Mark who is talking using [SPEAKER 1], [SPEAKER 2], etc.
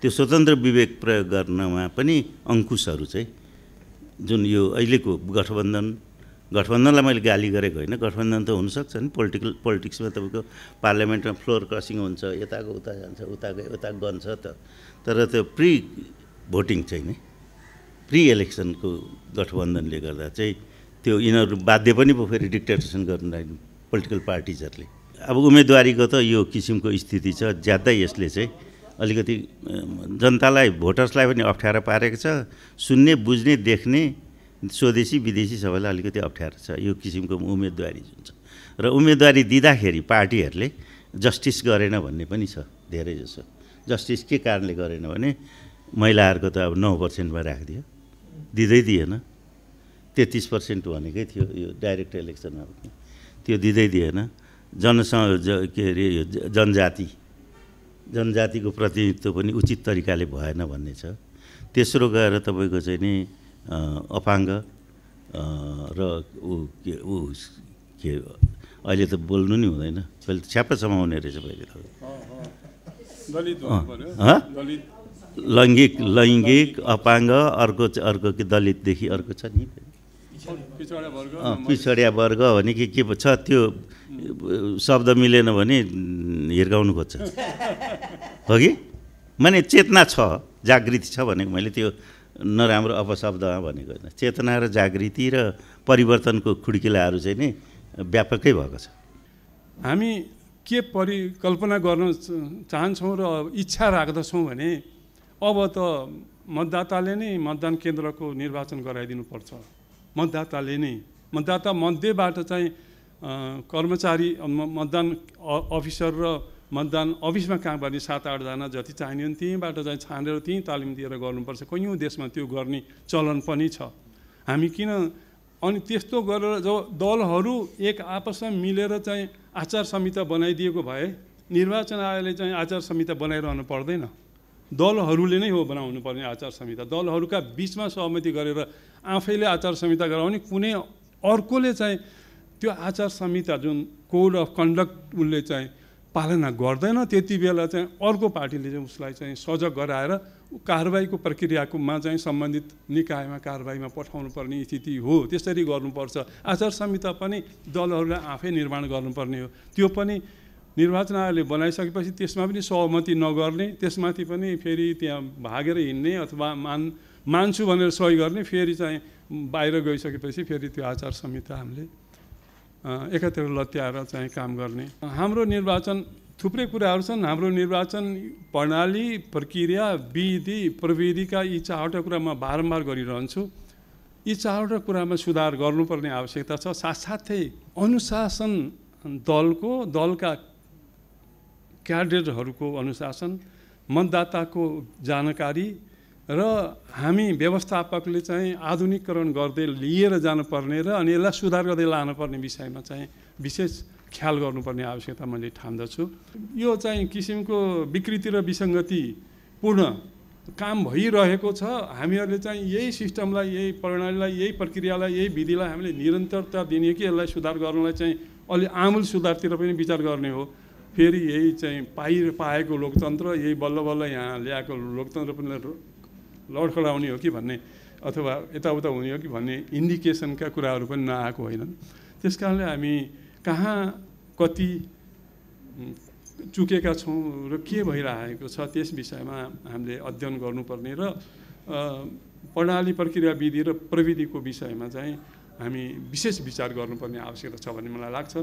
[SPEAKER 1] त्यो स्वतन्त्र विवेक प्रयोग गर्नमा पनि अङ्कुशहरू चाहिँ जुन यो अहिलेको गठबन्धन गठबन्धनलाई मैले गाली गरेको होइन गठबन्धन त हुनसक्छ नि पोलिटिकल पोलिटिक्समा तपाईँको पार्लियामेन्टमा फ्लोर क्रसिङ हुन्छ यताको उता जान्छ उताको उता गन्छ त। तर त्यो प्रि भोटिङ चाहिँ नि प्रि इलेक्सनको गठबन्धनले गर्दा चाहिँ त्यो यिनीहरू बाध्य पनि पो फेरि डिक्टेरेसन गर्नु पोलिटिकल पार्टिजहरूले। अब उम्मेदवारीको त यो किसिमको स्थिति छ ज्यादै यसले चाहिँ अलिकति जनतालाई भोटर्सलाई पनि अप्ठ्यारो पारेको छ। सुन्ने बुझ्ने देख्ने स्वदेशी विदेशी सबैलाई अलिकति अप्ठ्यारो छ। यो किसिमको उम्मेदवारी जुन छ। र उम्मेदवारी दिँदाखेरि पार्टीहरूले जस्टिस गरेन भन्ने पनि छ धेरै जसो। जस्टिस के कारणले गरेन भने महिलाहरूको त अब नौ पर्सेन्टमा राखिदियो। दिँदै दिएन। तेत्तिस पर्सेन्ट भनेकै थियो यो डाइरेक्ट इलेक्सनमा। त्यो दिँदै दिएन। जनसँग के अरे यो जनजाति जनजातिको प्रतिनिधित्व पनि उचित तरिकाले भएन भन्ने छ। तेस्रो गएर तपाईँको चाहिँ नि अपाङ्ग र ऊ के ऊ के अहिले त बोल्नु नि हुँदैन। पहिले छ्याप्प समाउने रहेछ पहिले त। लैङ्गिक लैङ्गिक अपाङ्ग अर्को अर्को के दलितदेखि अर्को छ नि। पिछडिया वर्ग भने के के छ? त्यो शब्द मिलेन भने हिर्काउनु खोज्छ। हो कि? माने चेतना छ जागृति छ भनेको मैले त्यो नराम्रो अपशब्दमा भनेको होइन। चेतना र जागृति र परिवर्तनको खुड्किलाहरू चाहिँ नि व्यापकै भएको छ।
[SPEAKER 2] हामी के परिकल्पना गर्न चाहन्छौँ र इच्छा राख्दछौँ भने अब त मतदाताले नै मतदान केन्द्रको निर्वाचन गराइदिनुपर्छ। मतदाताले नै मतदाता मध्येबाट चाहिँ कर्मचारी मतदान अफिसर र मतदान अफिसमा काम गर्ने सात आठजना जति चाहिने हो त्यहीँबाट चाहिँ छानेर त्यहीँ तालिम दिएर गर्नुपर्छ। कैयौँ देशमा त्यो गर्ने चलन पनि छ। हामी किन अनि त्यस्तो गरेर जो दलहरू एक आपसमा मिलेर चाहिँ आचार संहिता बनाइदिएको भए निर्वाचन आयोगले चाहिँ आचार संहिता बनाइरहनु पर्दैन। दलहरूले नै हो बनाउनु पर्ने आचार संहिता। दलहरूका बिचमा सहमति गरेर आफैले आचार संहिता गराउने कुनै अर्कोले चाहिँ त्यो आचार संहिता जुन कोड अफ कन्डक्ट उसले चाहिँ पालना गर्दैन। त्यति बेला चाहिँ अर्को पार्टीले चाहिँ उसलाई चाहिँ सजग गराएर कारवाहीको प्रक्रियाकोमा चाहिँ सम्बन्धित निकायमा कारवाहीमा पठाउनु पर्ने स्थिति हो। त्यसरी गर्नुपर्छ। आचार संहिता पनि दलहरूले आफै निर्माण गर्नुपर्ने हो। त्यो पनि निर्वाचन आयोगले बनाइसकेपछि त्यसमा पनि सहमति नगर्ने त्यसमाथि पनि फेरि त्यहाँ भागेर हिँड्ने अथवा मान मान्छु भनेर सही गर्ने फेरि चाहिँ बाहिर गइसकेपछि फेरि त्यो आचार संहिता हामीले एकातिर लत्याएर चाहिँ काम गर्ने। हाम्रो निर्वाचन थुप्रै कुराहरू छन्। हाम्रो निर्वाचन प्रणाली प्रक्रिया विधि प्रविधिका यी चारवटा कुरा म बारम्बार गरिरहन्छु। यी चारवटा कुरामा सुधार गर्नुपर्ने आवश्यकता छ। साथसाथै अनुशासन दलको दलका क्याडेटहरूको अनुशासन मतदाताको जानकारी र हामी व्यवस्थापकले चाहिँ आधुनिकरण गर्दै लिएर जानुपर्ने र अनि यसलाई सुधार गर्दै लानुपर्ने विषयमा चाहिँ विशेष ख्याल गर्नुपर्ने आवश्यकता मैले ठान्दछु। यो चाहिँ किसिमको विकृति र विसङ्गतिपूर्ण काम भइरहेको छ। हामीहरूले चाहिँ यही सिस्टमलाई यही प्रणालीलाई यही प्रक्रियालाई यही विधिलाई हामीले निरन्तरता दिने कि यसलाई सुधार गर्नलाई चाहिँ अलि आमूल सुधारतिर पनि विचार गर्ने हो। फेरि यही चाहिँ पाइ पाएको लोकतन्त्र यही बल्ल बल्ल यहाँ ल्याएको लोकतन्त्र पनि लडखडाउने हो कि भन्ने अथवा यताउता हुने हो कि भन्ने इन्डिकेसनका कुराहरू पनि नआएको होइनन्। त्यस कारणले हामी कहाँ कति चुकेका छौँ र के भइरहेको छ त्यस विषयमा हामीले अध्ययन गर्नुपर्ने र प्रणाली प्रक्रिया विधि र प्रविधिको विषयमा चाहिँ हामी विशेष विचार गर्नुपर्ने आवश्यकता छ भन्ने मलाई लाग्छ।